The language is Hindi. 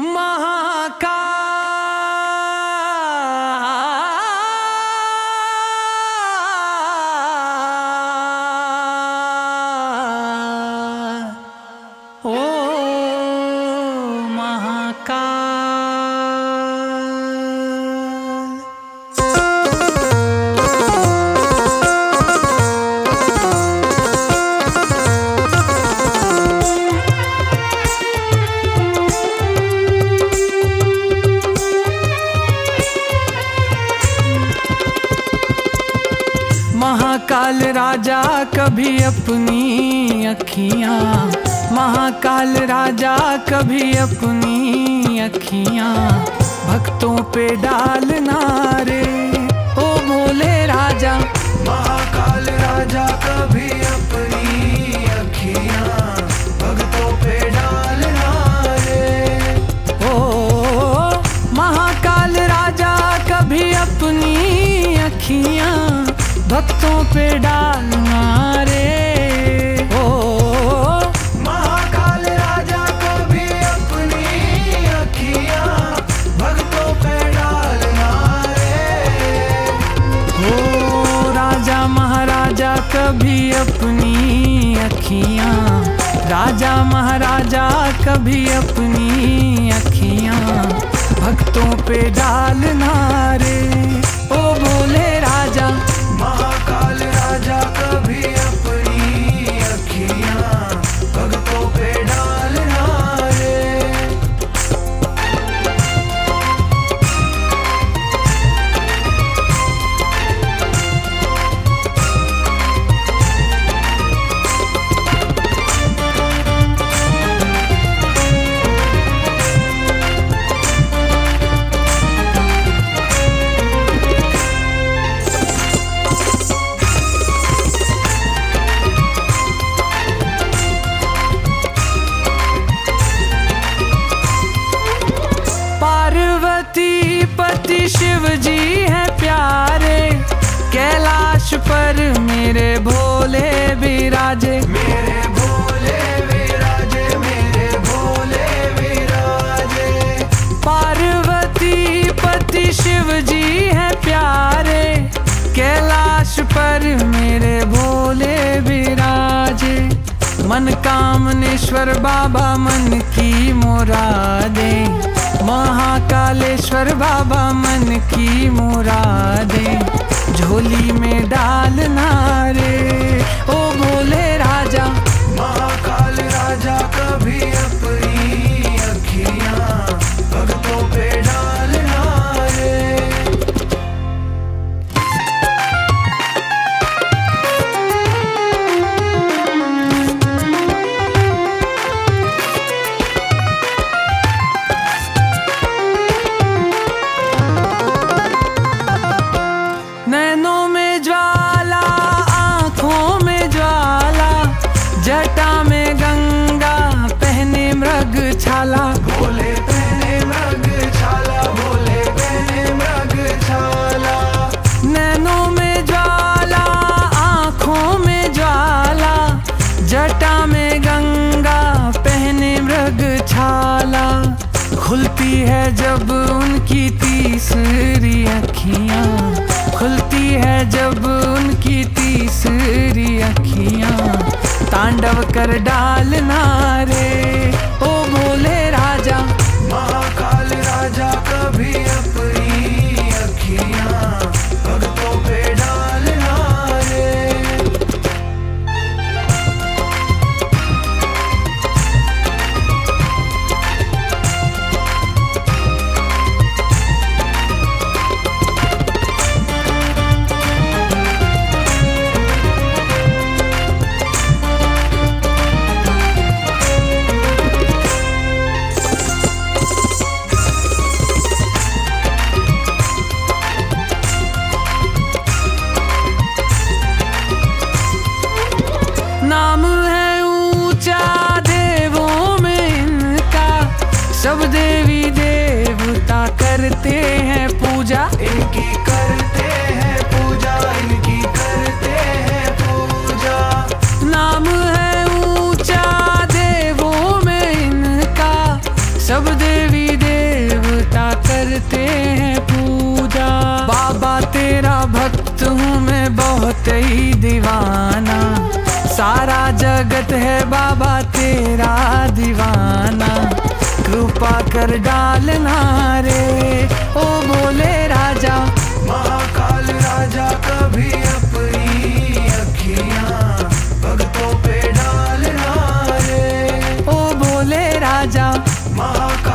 महाकाल महाकाल राजा कभी अपनी अखियाँ, महाकाल राजा कभी अपनी अखियाँ, भक्तों पे डालना रे ओ भोले राजा, महाकाल राजा कभी अपनी अखियाँ, भक्तों पे डालना रे ओ महाकाल राजा कभी अपनी अखियाँ भक्तों पे डालना रे। ओ, महाकाल राजा कभी अपनी अखियाँ भक्तों पे डालना रे। ओ, राजा महाराजा कभी अपनी अखियाँ, राजा महाराजा कभी अपनी अखियाँ भक्तों पे डालना रे। ओ पर मेरे भोले विराजे। मेरे भोले विराजे मेरे भोले विराजे। पार्वती पति शिव जी है प्यारे। कैलाश पर मेरे भोले विराजे। मन कामनेश्वर बाबा मन की मुरादे। महाकालेश्वर बाबा मन की मुरादे। झोली में डालना रे। जटा में गंगा पहने मृग छाला। भोले पहने मृग छाला भोले पहने मृग छाला। नैनों में ज्वाला आँखों में ज्वाला। जटा में गंगा पहने मृग छाला। खुलती है जब उनकी तीसरी अखियाँ। खुलती है जब उनकी तीसरी अखियाँ। तांडव कर डालना रे ओ भोले राजा महाकाल राजा कभी अपनी नाम है ऊँचा देवों में इनका। सब देवी देवता करते हैं पूजा। इनकी करते हैं पूजा इनकी करते हैं पूजा। नाम है ऊँचा देवों में इनका। सब देवी देवता करते हैं पूजा। बाबा तेरा भक्त हूँ मैं बहुत ही दीवाना। सारा जगत है बाबा, तेरा दीवाना। कृपा कर डालना रे ओ बोले राजा, महाकाल राजा, कभी अपनी अखियाँ भक्तों पे डालना रे ओ बोले राजा, महाकाल